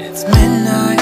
It's midnight.